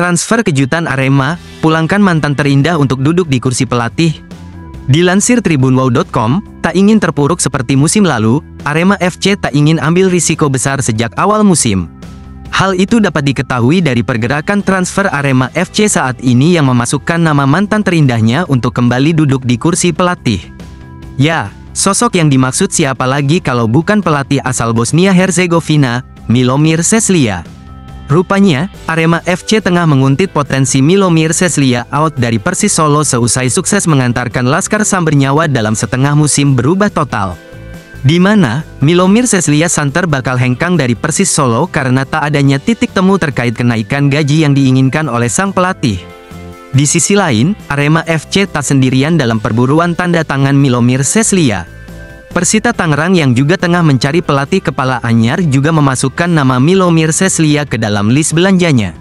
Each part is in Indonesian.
Transfer kejutan Arema, pulangkan mantan terindah untuk duduk di kursi pelatih. Dilansir tribunwow.com, tak ingin terpuruk seperti musim lalu, Arema FC tak ingin ambil risiko besar sejak awal musim. Hal itu dapat diketahui dari pergerakan transfer Arema FC saat ini yang memasukkan nama mantan terindahnya untuk kembali duduk di kursi pelatih. Ya, sosok yang dimaksud siapa lagi kalau bukan pelatih asal Bosnia-Herzegovina, Milomir Seslia. Rupanya, Arema FC tengah menguntit potensi Milomir Seslia out dari Persis Solo seusai sukses mengantarkan Laskar Sam bernyawa dalam setengah musim berubah total. Di mana, Milomir Seslia Santer bakal hengkang dari Persis Solo karena tak adanya titik temu terkait kenaikan gaji yang diinginkan oleh sang pelatih. Di sisi lain, Arema FC tak sendirian dalam perburuan tanda tangan Milomir Seslia. Persita Tangerang yang juga tengah mencari pelatih kepala anyar juga memasukkan nama Milomir Seslia ke dalam list belanjanya.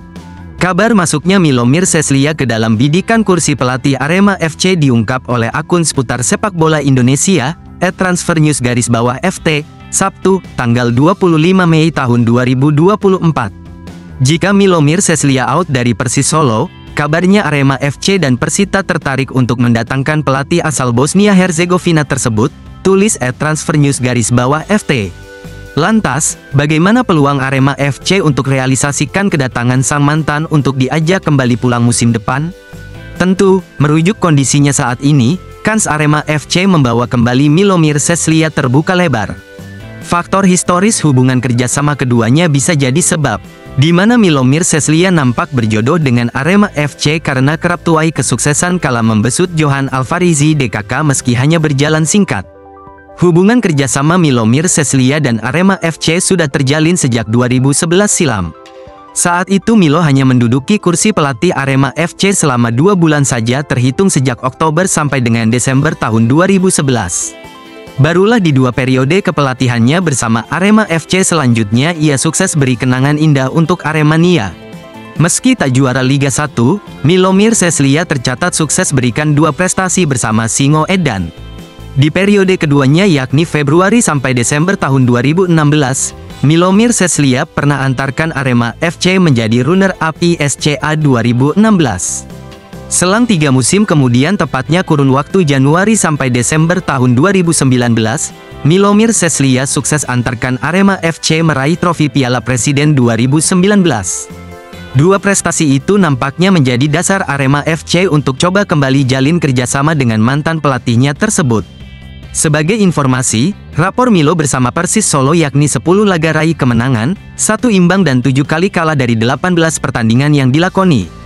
Kabar masuknya Milomir Seslia ke dalam bidikan kursi pelatih Arema FC diungkap oleh akun seputar sepak bola Indonesia, at garis bawah FT, Sabtu, tanggal 25 Mei tahun 2024. Jika Milomir Seslia out dari Persis Solo, kabarnya Arema FC dan Persita tertarik untuk mendatangkan pelatih asal Bosnia-Herzegovina tersebut, tulis at transfer news garis bawah FT. Lantas, bagaimana peluang Arema FC untuk realisasikan kedatangan sang mantan untuk diajak kembali pulang musim depan? Tentu, merujuk kondisinya saat ini, kans Arema FC membawa kembali Milomir Seslia terbuka lebar. Faktor historis hubungan kerjasama keduanya bisa jadi sebab, di mana Milomir Seslia nampak berjodoh dengan Arema FC karena kerap tuai kesuksesan kala membesut Johan Alvarizi DKK meski hanya berjalan singkat. Hubungan kerjasama Milomir Seslia dan Arema FC sudah terjalin sejak 2011 silam. Saat itu Milo hanya menduduki kursi pelatih Arema FC selama dua bulan saja terhitung sejak Oktober sampai dengan Desember tahun 2011. Barulah di dua periode kepelatihannya bersama Arema FC selanjutnya ia sukses beri kenangan indah untuk Aremania. Meski tak juara Liga 1, Milomir Seslia tercatat sukses berikan dua prestasi bersama Singo Edan. Di periode keduanya yakni Februari sampai Desember tahun 2016, Milomir Seslia pernah antarkan Arema FC menjadi runner-up ISCA 2016. Selang tiga musim kemudian tepatnya kurun waktu Januari sampai Desember tahun 2019, Milomir Seslia sukses antarkan Arema FC meraih trofi Piala Presiden 2019. Dua prestasi itu nampaknya menjadi dasar Arema FC untuk coba kembali jalin kerjasama dengan mantan pelatihnya tersebut. Sebagai informasi, rapor Milo bersama Persis Solo yakni 10 laga raih kemenangan, satu imbang dan tujuh kali kalah dari 18 pertandingan yang dilakoni.